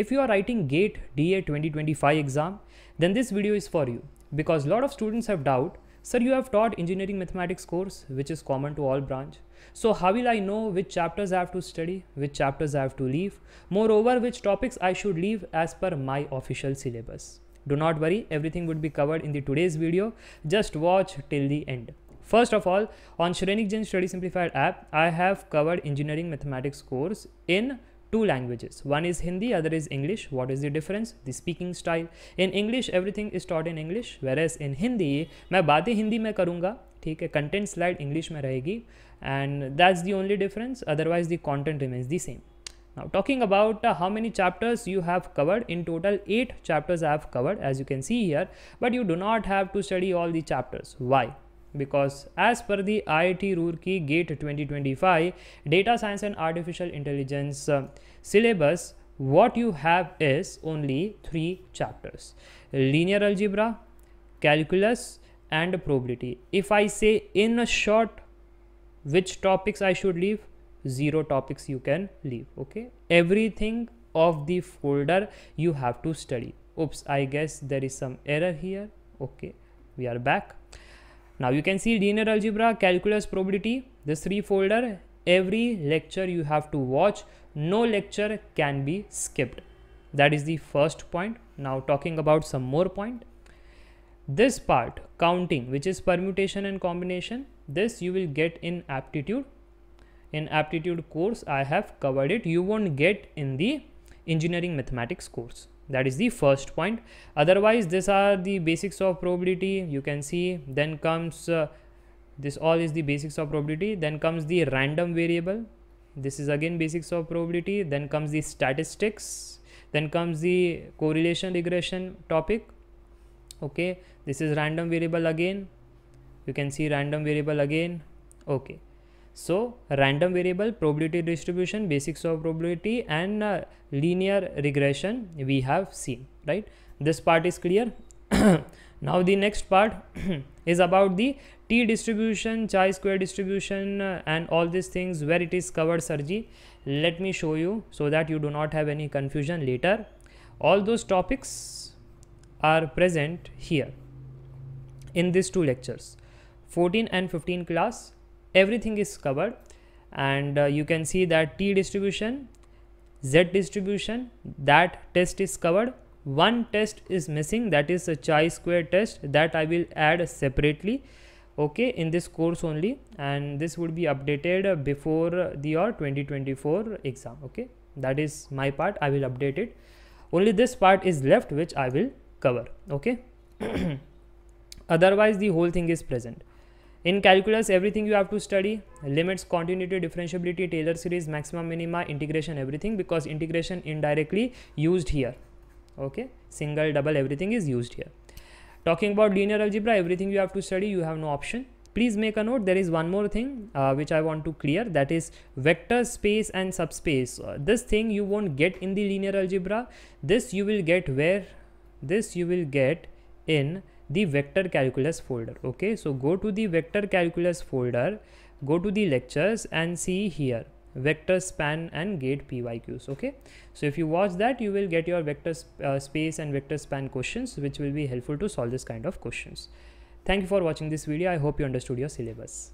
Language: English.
if you are writing GATE DA 2025 exam, then this video is for you because a lot of students have doubt, sir, you have taught engineering mathematics course, which is common to all branch. So how will I know which chapters I have to study, which chapters I have to leave? Moreover, which topics I should leave as per my official syllabus. Do not worry, everything would be covered in the today's video. Just watch till the end. First of all, on Shrenik Jain Study Simplified app, I have covered engineering mathematics course in two languages. One is Hindi, other is English. What is the difference? The speaking style. In English, everything is taught in English, whereas in Hindi, मैं बातें हिंदी में करूँगा ठीक है content slide English में रहेगी and that's the only difference otherwise the content remains the same now talking about uh, how many chapters you have covered in total eight chapters i have covered as you can see here but you do not have to study all the chapters why because as per the IIT Roorkee GATE 2025 data science and artificial intelligence uh, syllabus what you have is only three chapters. Linear algebra calculus and probability. If i say in a short which topics i should leave? Zero topics you can leave okay? Everything of the folder you have to study. Oops i guess there is some error here okay? We are back now you can see linear algebra, calculus, probability, this three folder, every lecture you have to watch, no lecture can be skipped. That is the first point. Now talking about some more point. This part counting which is permutation and combination, this you will get in aptitude. In aptitude course I have covered it. You won't get in the engineering mathematics course. That is the first point. Otherwise these are the basics of probability. You can see then comes uh, this all is the basics of probability. Then comes the random variable. This is again basics of probability. Then comes the statistics. Then comes the correlation regression topic. Okay this is random variable again. You can see random variable again. Okay so random variable, probability distribution, basics of probability and uh, linear regression we have seen, right? This part is clear. now the next part is about the t distribution, chi square distribution uh, and all these things where it is covered Sarji. Let me show you so that you do not have any confusion later. All those topics are present here in these two lectures 14 and 15 class everything is covered. And uh, you can see that t distribution z distribution that test is covered. One test is missing that is a chi square test that i will add separately okay in this course only. And this would be updated before the year 2024 exam okay. That is my part i will update it. Only this part is left which i will cover okay. Otherwise the whole thing is present in calculus, everything you have to study limits, continuity, differentiability, Taylor series, maximum, minima, integration, everything because integration indirectly used here. Okay, single, double, everything is used here. Talking about linear algebra, everything you have to study, you have no option. Please make a note. There is one more thing uh, which I want to clear that is vector space and subspace. Uh, this thing you won't get in the linear algebra. This you will get where? This you will get in the vector calculus folder okay? So go to the vector calculus folder go to the lectures and see here vector span and gate pyqs okay? So if you watch that you will get your vector sp uh, space and vector span questions which will be helpful to solve this kind of questions. Thank you for watching this video. I hope you understood your syllabus